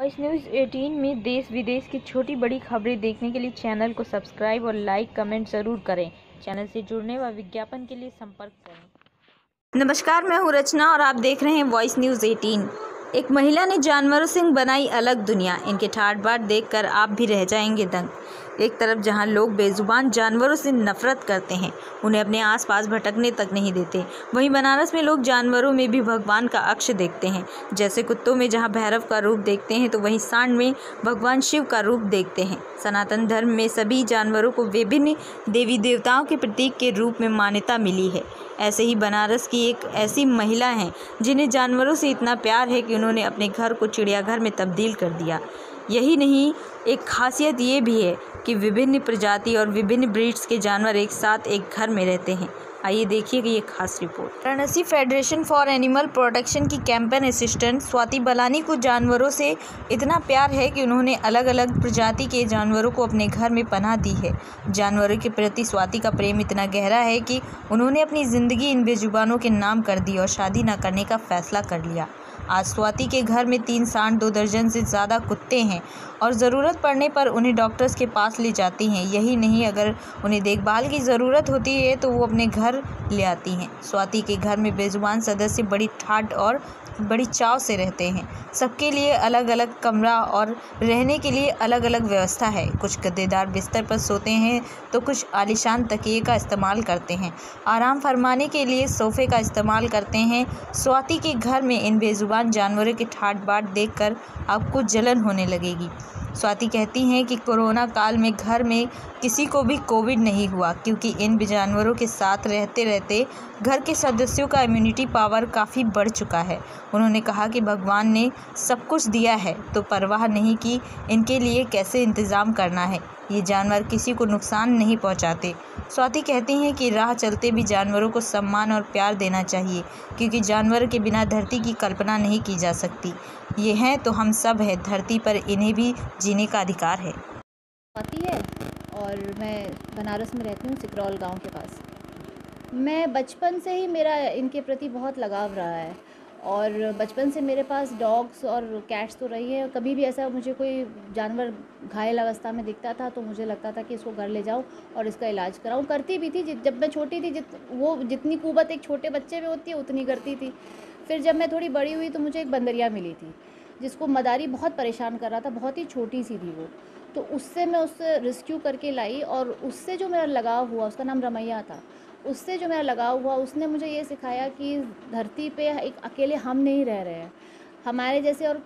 Voice news 18 में देश विदेश की छोटी बड़ी खबरें देखने के लिए चैनल को सब्सक्राइब और लाइक कमेंट ज़रूर करें। चैनल से जुड़ने व विज्ञापन के लिए संपर्क करें। नमस्कार, मैं हूँ रचना और आप देख रहे हैं वॉइस न्यूज़ 18 एक महिला ने जानवरों से बनाई अलग दुनिया। इनके ठाट बाट देख आप भी रह जाएँगे दंग। एक तरफ़ जहाँ लोग बेजुबान जानवरों से नफरत करते हैं, उन्हें अपने आसपास भटकने तक नहीं देते। वहीं बनारस में लोग जानवरों में भी भगवान का अक्ष देखते हैं। जैसे कुत्तों में जहाँ भैरव का रूप देखते हैं तो वहीं सांड में भगवान शिव का रूप देखते हैं। सनातन धर्म में सभी जानवरों को विभिन्न देवी देवताओं के प्रतीक के रूप में मान्यता मिली है। ऐसे ही बनारस की एक ऐसी महिला हैं, जिन्हें जानवरों से इतना प्यार है कि उन्होंने अपने घर को चिड़ियाघर में तब्दील कर दिया। यही नहीं, एक खासियत ये भी है कि विभिन्न प्रजाति और विभिन्न ब्रीड्स के जानवर एक साथ एक घर में रहते हैं। आइए देखिए ये खास report. Varanasi federation for animal protection की कैंपेन असिस्टेंट स्वाति बलानी को जानवरों से इतना प्यार है कि उन्होंने अलग अलग प्रजाति के जानवरों को अपने घर में पनाह दी है। जानवरों के प्रति स्वाति का प्रेम इतना गहरा है कि उन्होंने अपनी ज़िंदगी इन बेजुबानों के नाम कर दी और शादी न करने का फैसला कर लिया। आज स्वाति के घर में तीन सांड, दो दर्जन से ज़्यादा कुत्ते हैं और ज़रूरत पड़ने पर उन्हें डॉक्टर्स के पास ले जाती हैं। यही नहीं, अगर उन्हें देखभाल की ज़रूरत होती है तो वो अपने घर ले आती हैं। स्वाति के घर में बेजुबान सदस्य बड़ी ठाट और बड़ी चाव से रहते हैं। सबके लिए अलग अलग कमरा और रहने के लिए अलग अलग व्यवस्था है। कुछ गद्देदार बिस्तर पर सोते हैं तो कुछ आलिशान तकिए का इस्तेमाल करते हैं। आराम फरमाने के लिए सोफ़े का इस्तेमाल करते हैं। स्वाति के घर में इन बेज़ुबान जानवरों के ठाट बाट देखकर आपको जलन होने लगेगी। स्वाति कहती हैं कि कोरोना काल में घर में किसी को भी कोविड नहीं हुआ, क्योंकि इन जानवरों के साथ रहते रहते घर के सदस्यों का इम्यूनिटी पावर काफ़ी बढ़ चुका है। उन्होंने कहा कि भगवान ने सब कुछ दिया है तो परवाह नहीं कि इनके लिए कैसे इंतज़ाम करना है। ये जानवर किसी को नुकसान नहीं पहुंचाते। स्वाति कहती हैं कि राह चलते भी जानवरों को सम्मान और प्यार देना चाहिए, क्योंकि जानवर के बिना धरती की कल्पना नहीं की जा सकती। ये हैं तो हम सब हैं, धरती पर इन्हें भी जीने का अधिकार है। स्वाति है, और मैं बनारस में रहती हूँ, सिकरौल गाँव के पास। मैं बचपन से ही मेरा इनके प्रति बहुत लगाव रहा है। और बचपन से मेरे पास डॉग्स और कैट्स तो रही है। कभी भी ऐसा मुझे कोई जानवर घायल अवस्था में दिखता था तो मुझे लगता था कि इसको घर ले जाऊँ और इसका इलाज कराऊँ। करती भी थी जब मैं छोटी थी, जित, वो जितनी कुबत एक छोटे बच्चे में होती है, उतनी करती थी। फिर जब मैं थोड़ी बड़ी हुई तो मुझे एक बंदरिया मिली थी, जिसको मदारी बहुत परेशान कर रहा था, बहुत ही छोटी सी थी वो। तो उससे मैं उससे रेस्क्यू करके लाई और उससे जो मेरा लगाव हुआ, उसका नाम रमैया था उससे जो मेरा लगाव हुआ, उसने मुझे ये सिखाया कि धरती पे एक अकेले हम नहीं रह रहे हैं। हमारे जैसे और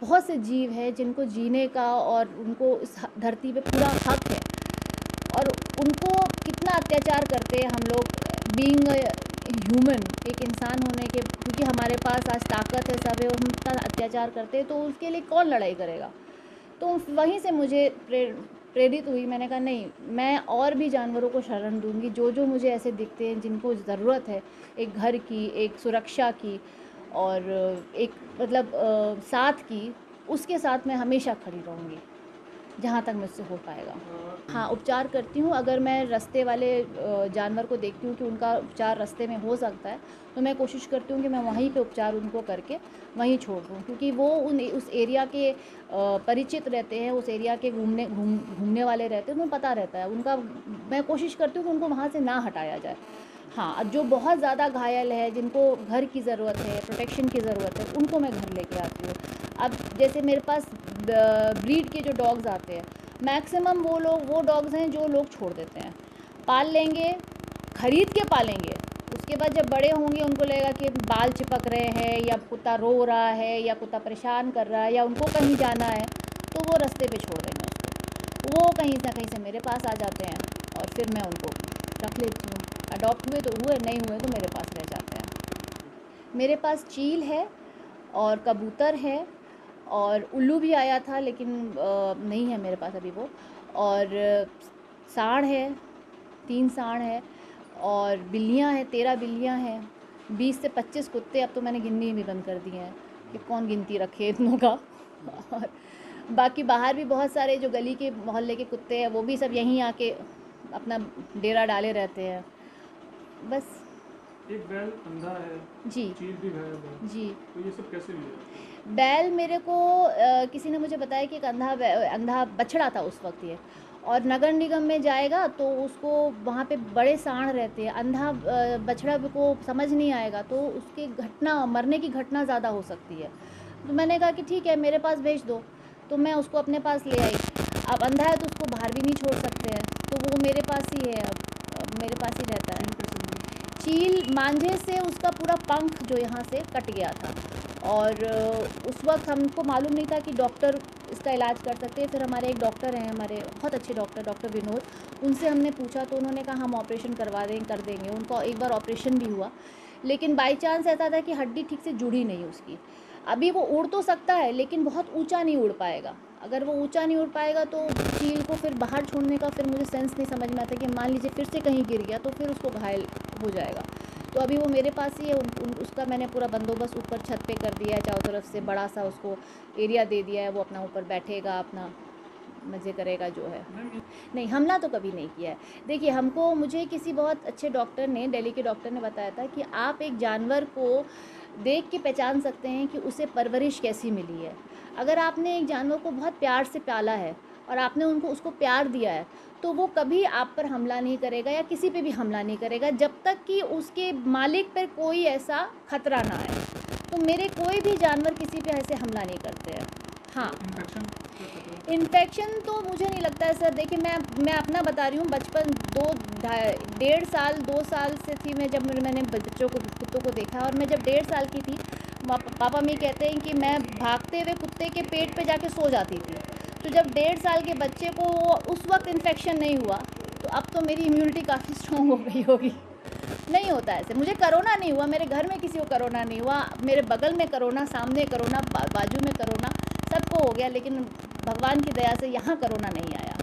बहुत से जीव हैं जिनको जीने का और उनको इस धरती पे पूरा हक है। और उनको कितना अत्याचार करते हैं हम लोग बीइंग ह्यूमन एक इंसान होने के, क्योंकि हमारे पास आज ताकत है सब है और हम इतना अत्याचार करते हैं तो उसके लिए कौन लड़ाई करेगा? तो वहीं से मुझे प्रेरित हुई, मैंने कहा, नहीं, मैं और भी जानवरों को शरण दूँगी। जो जो मुझे ऐसे दिखते हैं, जिनको ज़रूरत है, एक घर की, एक सुरक्षा की और एक मतलब साथ की, उसके साथ मैं हमेशा खड़ी रहूँगी। जहाँ तक मुझसे हो पाएगा। हाँ। उपचार करती हूँ। अगर मैं रस्ते वाले जानवर को देखती हूँ कि उनका उपचार रस्ते में हो सकता है तो मैं कोशिश करती हूँ कि मैं वहीं पे उपचार उनको करके वहीं छोड़ दूँ क्योंकि वो उन उस एरिया के परिचित रहते हैं उस एरिया के घूमने घूम घूमने वाले रहते हैं उन्हें पता रहता है। उनका मैं कोशिश करती हूँ कि उनको वहाँ से ना हटाया जाए। हाँ जो बहुत ज़्यादा घायल है, जिनको घर की ज़रूरत है प्रोटेक्शन की ज़रूरत है, उनको मैं घर लेके आती हूँ। अब जैसे मेरे पास ब्रीड के जो डॉग्स आते हैं मैक्सिमम वो लोग, वो डॉग्स हैं जो लोग छोड़ देते हैं। पाल लेंगे, ख़रीद के पालेंगे, उसके बाद जब बड़े होंगे, उनको लगेगा कि बाल चिपक रहे हैं, या कुत्ता रो रहा है, या कुत्ता परेशान कर रहा है, या उनको कहीं जाना है तो वो रास्ते पे छोड़ देंगे वो कहीं ना कहीं से मेरे पास आ जाते हैं, और फिर मैं उनको रख लेती हूँ। अडॉप्ट हुए तो हुए, नहीं हुए तो मेरे पास रह जाते हैं। मेरे पास चील है और कबूतर है और उल्लू भी आया था, लेकिन नहीं है मेरे पास अभी वो। और साढ़ है, तीन साढ़ है और बिल्लियाँ हैं, तेरह बिल्लियाँ हैं, बीस से पच्चीस कुत्ते अब तो मैंने गिननी भी बंद कर दिए हैं कि कौन गिनती रखे इतनों का। और बाकी बाहर भी बहुत सारे जो गली के मोहल्ले के कुत्ते हैं, वो भी सब यहीं आके अपना डेरा डाले रहते हैं। बस। एक बैल अंधा है जी। चील भी गायब है जी। तो ये सब कैसे हुआ बैल मेरे को अ, किसी ने मुझे बताया कि एक अंधा अंधा बछड़ा था उस वक्त ये। और नगर निगम में जाएगा तो उसको वहाँ पे बड़े सांड रहते हैं। अंधा बछड़ा को समझ नहीं आएगा तो उसकी घटना मरने की घटना ज़्यादा हो सकती है। तो मैंने कहा कि ठीक है मेरे पास भेज दो। तो मैं उसको अपने पास ले आई। अब अंधा है तो उसको बाहर भी नहीं छोड़ सकते हैं। तो वो मेरे पास ही है अब। मेरे पास ही रहता है। चील मांझे से उसका पूरा पंख जो यहाँ से कट गया था। और उस वक्त हमको मालूम नहीं था कि डॉक्टर इसका इलाज कर सकते हैं। फिर हमारे एक डॉक्टर हैं हमारे बहुत अच्छे डॉक्टर डॉक्टर विनोद। उनसे हमने पूछा तो उन्होंने कहा हम ऑपरेशन करवा दें कर देंगे। उनका एक बार ऑपरेशन भी हुआ। लेकिन बाई चांस ऐसा था कि हड्डी ठीक से जुड़ी नहीं उसकी। अभी वो उड़ तो सकता है लेकिन बहुत ऊँचा नहीं उड़ पाएगा। अगर वो ऊँचा नहीं उड़ पाएगा तो चील को फिर बाहर छोड़ने का फिर मुझे सेंस नहीं समझ में आता कि मान लीजिए फिर से कहीं गिर गया तो फिर उसको घायल हो जाएगा। तो अभी वो मेरे पास ही है उन, उन, उसका मैंने पूरा बंदोबस्त ऊपर छत पे कर दिया है चारों तरफ़ से बड़ा सा उसको एरिया दे दिया है वो अपना ऊपर बैठेगा अपना मज़े करेगा जो है। नहीं, हमला तो कभी नहीं किया है। देखिए, हमको, मुझे किसी बहुत अच्छे डॉक्टर ने, दिल्ली के डॉक्टर ने बताया था कि आप एक जानवर को देख के पहचान सकते हैं कि उसे परवरिश कैसी मिली है। अगर आपने एक जानवर को बहुत प्यार से पाला है और आपने उनको, उसको प्यार दिया है तो वो कभी आप पर हमला नहीं करेगा या किसी पे भी हमला नहीं करेगा जब तक कि उसके मालिक पर कोई ऐसा खतरा ना आए। तो मेरे कोई भी जानवर किसी पे ऐसे हमला नहीं करते हैं। हाँ। इन्फेक्शन तो मुझे नहीं लगता है सर। देखिए मैं मैं अपना बता रही हूँ बचपन दो डेढ़ साल दो साल से थी मैं जब मैंने बच्चों को कुत्तों को देखा और मैं जब डेढ़ साल की थी पापा मम्मी कहते हैं कि मैं भागते हुए कुत्ते के पेट पे जाके सो जाती थी। तो जब डेढ़ साल के बच्चे को उस वक्त इन्फेक्शन नहीं हुआ तो अब तो मेरी इम्यूनिटी काफ़ी स्ट्रॉन्ग हो गई होगी। नहीं होता ऐसे मुझे करोना नहीं हुआ मेरे घर में किसी को करोना नहीं हुआ मेरे बगल में करोना सामने करोना बाजू में करोना सबको हो गया लेकिन भगवान की दया से यहाँ करोना नहीं आया।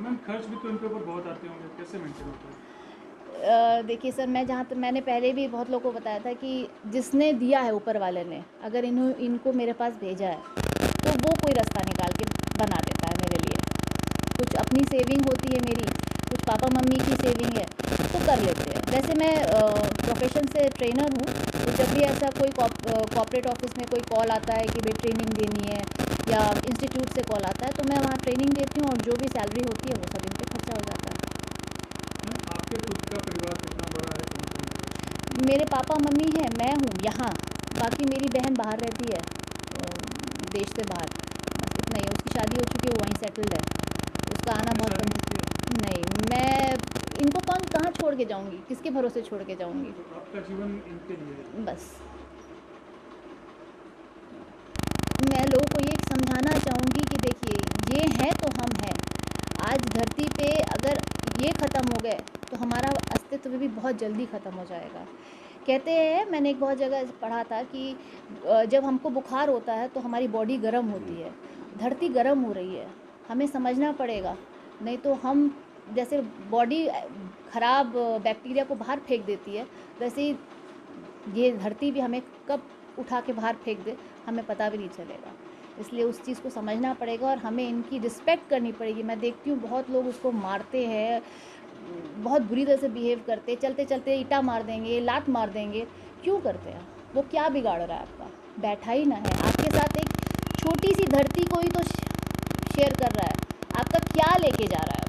मैम खर्च भी तो इनके ऊपर बहुत आते होंगे कैसे मेंटेन होता है? देखिए सर मैं जहाँ तक मैंने पहले भी बहुत लोगों को बताया था कि जिसने दिया है ऊपर वाले ने अगर इन्हों इनको मेरे पास भेजा है तो वो कोई रास्ता निकाल के बना देता है मेरे लिए। कुछ अपनी सेविंग होती है मेरी कुछ पापा मम्मी की सेविंग है तो कर लेते हैं। वैसे मैं प्रोफेशन से ट्रेनर हूँ तो जब भी ऐसा कोई कॉपरेट ऑफ़िस में कोई कॉल आता है कि भाई ट्रेनिंग देनी है या इंस्टीट्यूट से कॉल आता है तो मैं वहाँ ट्रेनिंग देती हूँ और जो भी सैलरी होती है वो सब इन पे खर्चा हो जाता है। आपके खुद का परिवार कितना बड़ा है? मेरे पापा मम्मी हैं मैं हूँ यहाँ। बाकी मेरी बहन बाहर रहती है देश से बाहर। बस इतना ही उसकी शादी हो चुकी है वहीं सेटल्ड है। उसका आना बहुत नहीं मैं इनको कौन कहाँ छोड़ के जाऊँगी? किसके भरोसे छोड़ के जाऊँगी? तो आपका जीवन इनके लिए बस। मैं लोगों को ये समझाना चाहूँगी कि देखिए ये हैं तो हम हैं। आज धरती पे अगर ये ख़त्म हो गए तो हमारा अस्तित्व भी बहुत जल्दी ख़त्म हो जाएगा। कहते हैं मैंने एक बहुत जगह पढ़ा था कि जब हमको बुखार होता है तो हमारी बॉडी गर्म होती है। धरती गर्म हो रही है। हमें समझना पड़ेगा नहीं तो हम जैसे बॉडी ख़राब बैक्टीरिया को बाहर फेंक देती है, वैसे ही ये धरती भी हमें कब उठा के बाहर फेंक दे, हमें पता भी नहीं चलेगा। इसलिए उस चीज़ को समझना पड़ेगा और हमें इनकी रिस्पेक्ट करनी पड़ेगी। मैं देखती हूँ बहुत लोग उसको मारते हैं, बहुत बुरी तरह से बिहेव करते चलते चलते ईटा मार देंगे, लात मार देंगे। क्यों करते हैं? वो क्या बिगाड़ रहा है आपका? बैठा ही ना है। आपके साथ एक छोटी सी धरती को ही तो शेयर कर रहा है। आपका क्या लेके जा रहा है?